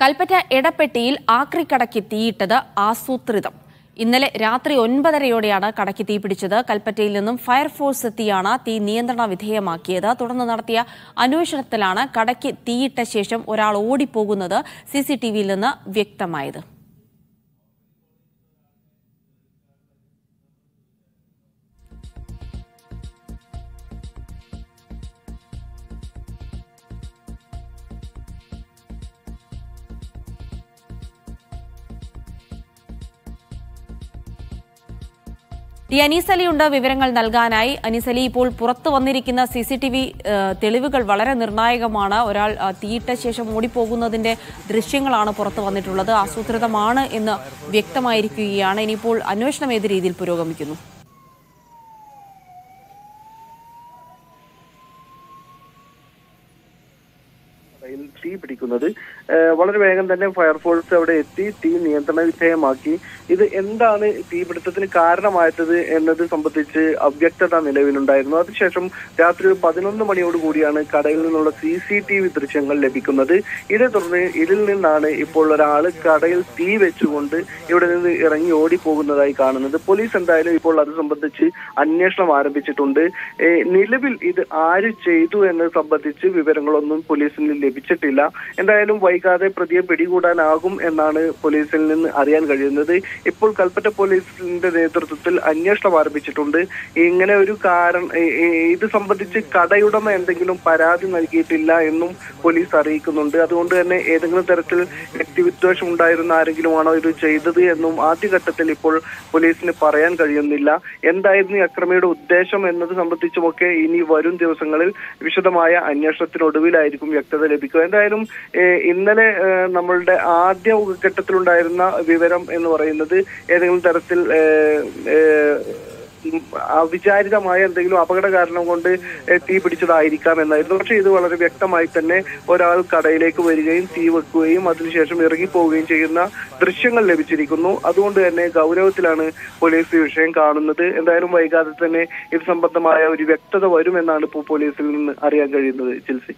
കൽപ്പറ്റ എടപ്പെട്ടിയിൽ ആക്രിക്കടയ്ക്ക് തീയിട്ടത് ആസൂത്രിതം. ഇന്നലെ രാത്രി ഒൻപതരയോടെയാണ് തീ പിടിച്ചത്. കൽപ്പറ്റയിൽ നിന്നും ഫയർഫോഴ്സ് എത്തിയാണ് തീ നിയന്ത്രണ വിധേയമാക്കിയത്. തുടർന്ന് നടത്തിയ അന്വേഷണത്തിലാണ് കടയ്ക്ക് തീയിട്ട ശേഷം ഒരാൾ ഓടിപ്പോകുന്നത്. സി സി ടി വിയിൽ നിന്ന് വ്യക്തമായത്. ടി അനീസലിയുണ്ട് വിവരങ്ങൾ നൽകാനായി. അനീസലി ഇപ്പോൾ പുറത്തു വന്നിരിക്കുന്ന സി സി ടി വി തെളിവുകൾ വളരെ നിർണായകമാണ്. ഒരാൾ തീയിട്ട ശേഷം ഓടിപ്പോകുന്നതിന്റെ ദൃശ്യങ്ങളാണ് പുറത്തു വന്നിട്ടുള്ളത്. ആസൂത്രിതമാണ് എന്ന് വ്യക്തമായിരിക്കുകയാണ്. ഇനിയിപ്പോൾ അന്വേഷണം ഏത് രീതിയിൽ പുരോഗമിക്കുന്നു? തീ പിടിക്കുന്നത്. വളരെ വേഗം തന്നെ ഫയർഫോഴ്സ് അവിടെ എത്തി തീ നിയന്ത്രണ വിധേയമാക്കി. ഇത് എന്താണ് തീപിടുത്തത്തിന് കാരണമായത് എന്നത് സംബന്ധിച്ച് അവ്യക്തത നിലവിലുണ്ടായിരുന്നു. അതിനുശേഷം രാത്രി പതിനൊന്ന് മണിയോട് കൂടിയാണ് കടയിൽ നിന്നുള്ള സി സി ടി വി ദൃശ്യങ്ങൾ ലഭിക്കുന്നത്. ഇതേ തുടർന്ന് ഇതിൽ നിന്നാണ് ഇപ്പോൾ ഒരാൾ കടയിൽ തീ വെച്ചുകൊണ്ട് ഇവിടെ നിന്ന് ഇറങ്ങി ഓടിപ്പോകുന്നതായി കാണുന്നത്. പോലീസ് എന്തായാലും ഇപ്പോൾ അത് സംബന്ധിച്ച് അന്വേഷണം ആരംഭിച്ചിട്ടുണ്ട്. നിലവിൽ ഇത് ആര് ചെയ്തു എന്നത് സംബന്ധിച്ച് വിവരങ്ങളൊന്നും പോലീസിന് ലഭിച്ചിട്ടില്ല. എന്തായാലും വൈകാതെ പ്രതിയെ പിടികൂടാനാകും എന്നാണ് പോലീസിൽ നിന്ന് അറിയാൻ കഴിയുന്നത്. ഇപ്പോൾ കൽപ്പറ്റ പോലീസിന്റെ നേതൃത്വത്തിൽ അന്വേഷണം ആരംഭിച്ചിട്ടുണ്ട്. ഇങ്ങനെ ഒരു കാരണം ഇത് സംബന്ധിച്ച് കടയുടമ എന്തെങ്കിലും പരാതി നൽകിയിട്ടില്ല എന്നും പോലീസ് അറിയിക്കുന്നുണ്ട്. അതുകൊണ്ട് തന്നെ ഏതെങ്കിലും തരത്തിൽ വ്യക്തിവിദ്വേഷം ഉണ്ടായിരുന്ന ആരെങ്കിലും ആണോ ഇത് ചെയ്തത് എന്നും ആദ്യഘട്ടത്തിൽ ഇപ്പോൾ പോലീസിന് പറയാൻ കഴിയുന്നില്ല. എന്തായിരുന്നു ഈ അക്രമിയുടെ ഉദ്ദേശം എന്നത് സംബന്ധിച്ചുമൊക്കെ ഇനി വരും ദിവസങ്ങളിൽ വിശദമായ അന്വേഷണത്തിനൊടുവിലായിരിക്കും വ്യക്തത ലഭിക്കുക എന്തായാലും ഇന്നലെ നമ്മളുടെ ആദ്യ ഘട്ടത്തിലുണ്ടായിരുന്ന വിവരം എന്ന് പറയുന്നത് ഏതെങ്കിലും തരത്തിൽ അവിചാരിതമായ എന്തെങ്കിലും അപകട കാരണം കൊണ്ട് തീ പിടിച്ചതായിരിക്കാം എന്നായിരുന്നു. പക്ഷെ ഇത് വളരെ വ്യക്തമായി തന്നെ ഒരാൾ കടയിലേക്ക് വരികയും തീ വെക്കുകയും അതിനുശേഷം ഇറങ്ങിപ്പോവുകയും ചെയ്യുന്ന ദൃശ്യങ്ങൾ ലഭിച്ചിരിക്കുന്നു. അതുകൊണ്ട് തന്നെ ഗൗരവത്തിലാണ് പോലീസ് ഈ വിഷയം കാണുന്നത്. എന്തായാലും വൈകാതെ തന്നെ ഇത് സംബന്ധമായ ഒരു വ്യക്തത വരുമെന്നാണ് ഇപ്പോൾ പോലീസിൽ നിന്ന് അറിയാൻ കഴിയുന്നത് ചിൽസി.